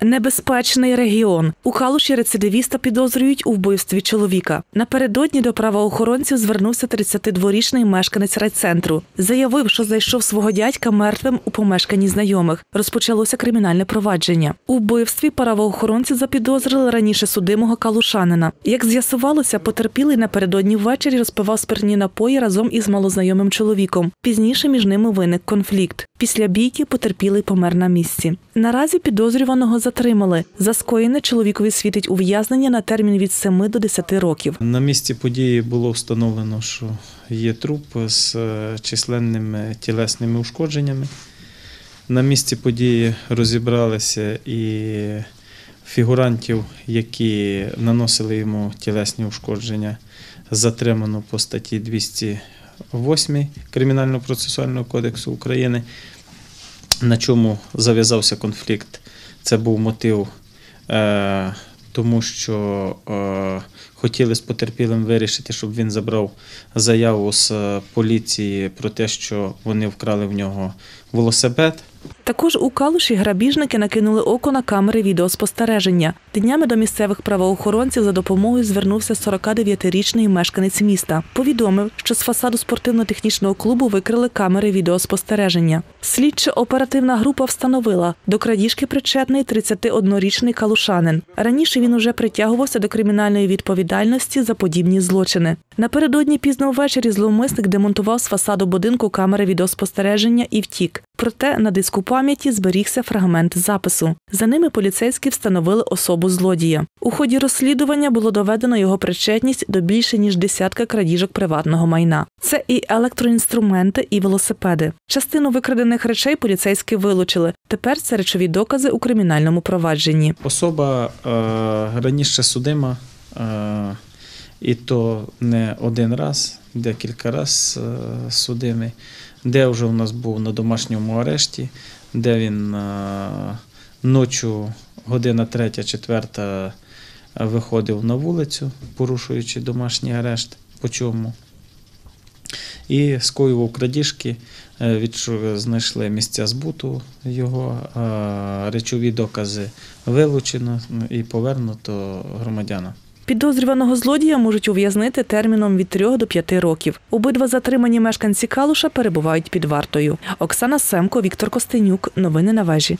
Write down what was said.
Небезпечний регіон. У Калуші рецидивіста підозрюють у вбивстві чоловіка. Напередодні до правоохоронців звернувся 32-річний мешканець райцентру. Заявив, що зайшов свого дядька мертвим у помешканні знайомих. Розпочалося кримінальне провадження. У вбивстві правоохоронці запідозрили раніше судимого калушанина. Як з'ясувалося, потерпілий напередодні ввечері розпивав спиртні напої разом із малознайомим чоловіком. Пізніше між ними виник конфлікт. Після бійки потерпілий помер на місці. Наразі підозрюваного затримали. За скоєне чоловікові світить ув'язнення на термін від 7 до 10 років. На місці події було встановлено, що є труп з е, численними тілесними ушкодженнями. На місці події розібралися і фігурантів, які наносили йому тілесні ушкодження, затримано по статті 208 Кримінально-процесуального кодексу України. На чому зав'язався конфлікт? Це був мотив, е, тому що е, хотіли з потерпілим вирішити, щоб він забрав заяву з е, поліції про те, що вони вкрали в нього велосипед. Також у Калуші грабіжники накинули око на камери відеоспостереження. Днями до місцевих правоохоронців за допомогою звернувся 49-річний мешканець міста. Повідомив, що з фасаду спортивно-технічного клубу викрили камери відеоспостереження. Слідча оперативна група встановила, до крадіжки причетний 31-річний калушанин. Раніше він уже притягувався до кримінальної відповідальності за подібні злочини. Напередодні пізно ввечері зловмисник демонтував з фасаду будинку камери відеоспостереження і втік. Проте на диску пам'яті зберігся фрагмент запису. За ними поліцейські встановили особу злодія. У ході розслідування було доведено його причетність до більше ніж десятка крадіжок приватного майна. Це і електроінструменти, і велосипеди. Частину викрадених речей поліцейські вилучили. Тепер це речові докази у кримінальному провадженні. Особа е, раніше судима, і то не один раз, декілька раз е, судимий, де вже у нас був на домашньому арешті, де він е, ночі, година третя, четверта, виходив на вулицю, порушуючи домашній арешт. По чому? І скоював крадіжки, е, знайшли місця збуту його, речові докази вилучено і повернуто громадянам. Підозрюваного злодія можуть ув'язнити терміном від 3 до 5 років. Обидва затримані мешканці Калуша перебувають під вартою. Оксана Семко, Віктор Костенюк. Новини на вежі.